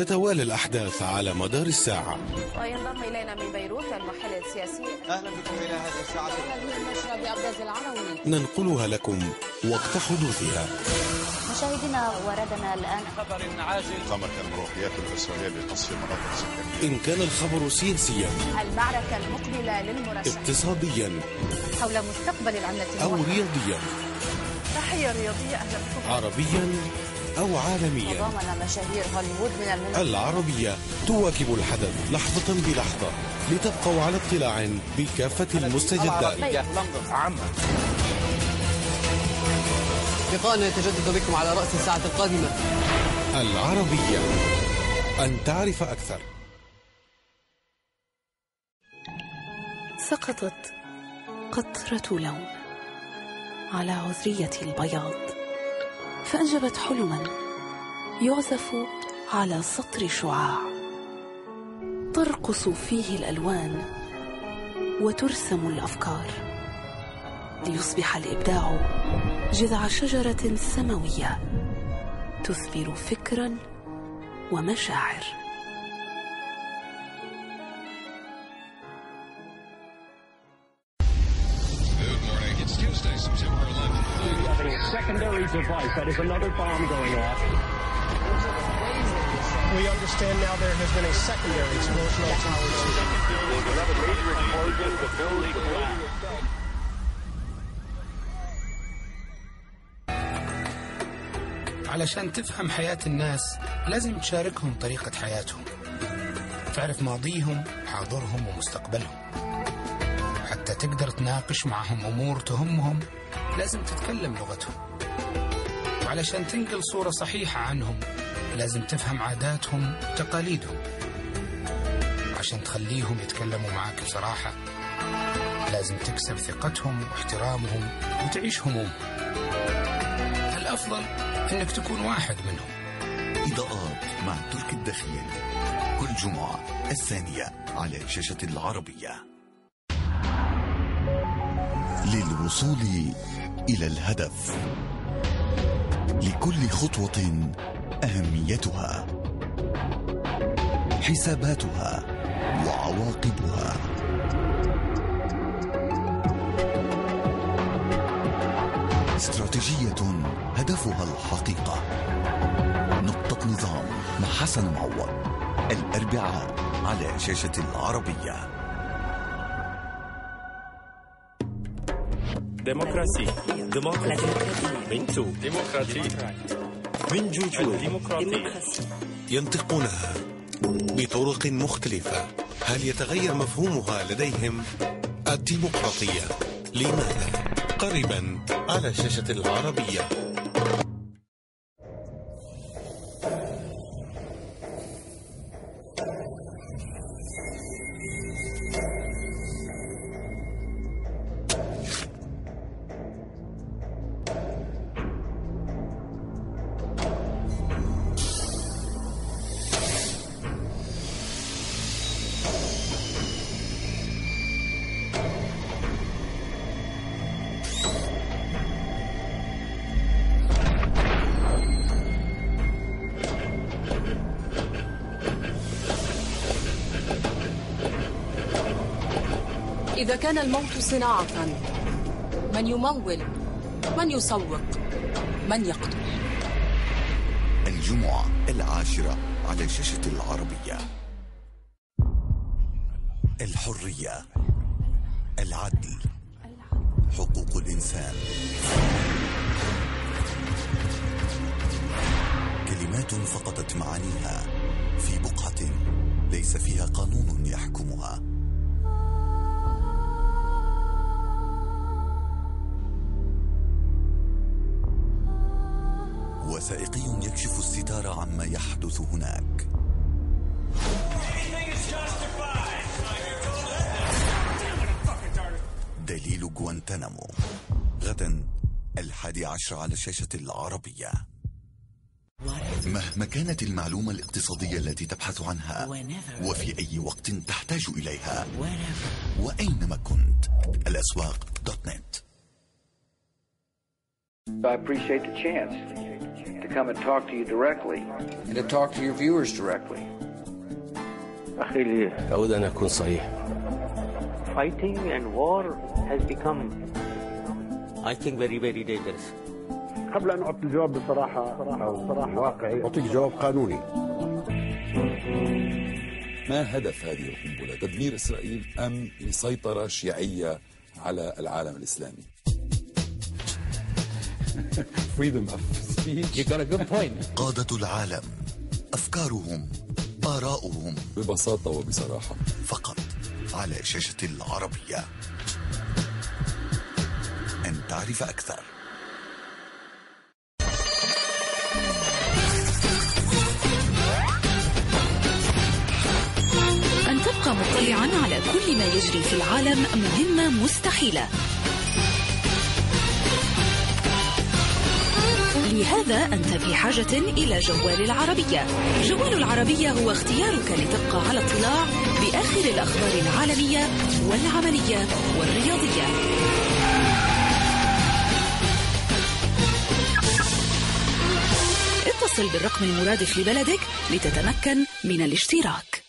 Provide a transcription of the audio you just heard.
تتوالى الأحداث على مدار الساعة. وينضم إلينا من بيروت المحلل السياسي. أهلا بكم إلى هذه العروي ننقلها لكم وقت حدوثها. مشاهدينا وردنا الآن قامت المروحيات الإسرائيلية بقصف مناطق سكنية. إن كان الخبر سياسيا المعركة المقبلة للمرشح اقتصاديا حول مستقبل العملة أو رياضيا. تحية رياضية. أهلا بكم. عربيا. أو عالميا. مشاهير هوليوود من العربية تواكب الحدث لحظة بلحظة لتبقوا على اطلاع بكافة المستجدات. لقاءنا يتجدد بكم على رأس الساعة القادمة. العربية أن تعرف أكثر. سقطت قطرة لون على عذرية البياض. فأنجبت حلما يعزف على سطر شعاع. ترقص فيه الألوان وترسم الأفكار. ليصبح الإبداع جذع شجرة سماوية تثمر فكرا ومشاعر. Having a secondary device. That is another bomb going off. We understand now there has been a secondary explosion on Tower 2. علشان تفهم حياة الناس لازم تشاركهم طريقة حياتهم تعرف ماضيهم حاضرهم ومستقبلهم حتى تقدر تناقش معهم أمور تهمهم. لازم تتكلم لغتهم. وعلشان تنقل صورة صحيحة عنهم لازم تفهم عاداتهم وتقاليدهم عشان تخليهم يتكلموا معاك بصراحة لازم تكسب ثقتهم واحترامهم وتعيش همومهم الأفضل إنك تكون واحد منهم. إضاءات مع ترك الدخيل كل جمعة الثانية على شاشة العربية. للوصول إلى الهدف. لكل خطوة أهميتها حساباتها وعواقبها. استراتيجية هدفها الحقيقة. نقطة نظام مع حسن معوض. الأربعاء على شاشة العربية. ديمقراسي ديمقراسي من تو ديمقراطي من جوجو ديمقراطي ينطقونها بطرق مختلفة. هل يتغير مفهومها لديهم؟ الديمقراطية. لماذا؟ قريبا على شاشة العربية. إذا كان الموت صناعة. من يمول من يسوق من يقتل. الجمعة العاشرة على شاشة العربية. الحرية العدل حقوق الإنسان. كلمات فقدت معانيها في بقعة ليس فيها قانون يحكمها. وثائقي يكشف الستار عما يحدث هناك. دليل جوانتانامو غدا الحادي عشر على شاشة العربية. مهما كانت المعلومة الاقتصادية التي تبحث عنها وفي أي وقت تحتاج إليها. وأينما كنت الأسواق دوت نت. I appreciate the chance. come and talk to you directly and to talk to your viewers directly. أخي لي أود أن أكون صريح. Fighting and war has become I think very very dangerous. قبل أن أعطي الجواب بصراحة أو بصراحة واقعي أعطيك جواب قانوني ما هدف هذه القنبلة؟ تدمير إسرائيل أم لسيطرة شيعية على العالم الإسلامي؟ freedom of speech. You got a good point. قادة العالم. أفكارهم آراؤهم ببساطة وبصراحة. فقط على شاشة العربية. أن تعرف أكثر. أن تبقى مطلعا على كل ما يجري في العالم مهمة مستحيلة. لهذا أنت في حاجة إلى جوال العربية. جوال العربية هو اختيارك لتبقى على اطلاع بآخر الأخبار العالمية والعملية والرياضية. اتصل بالرقم المرادف لبلدك لتتمكن من الاشتراك.